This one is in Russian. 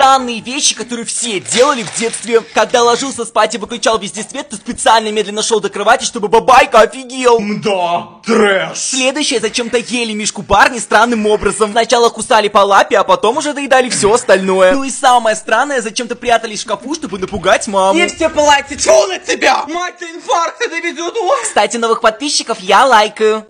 странные вещи, которые все делали в детстве. Когда ложился спать и выключал везде свет, то специально медленно шел до кровати, чтобы бабайка офигел. Да, трэш. Следующее, зачем-то ели мишку парни странным образом. Сначала кусали по лапе, а потом уже доедали все остальное. Ну и самое странное, зачем-то прятались в шкафу, чтобы напугать маму. И все по лайке, на тебя! Мать инфаркта доведет, ой! Кстати, новых подписчиков я лайкаю.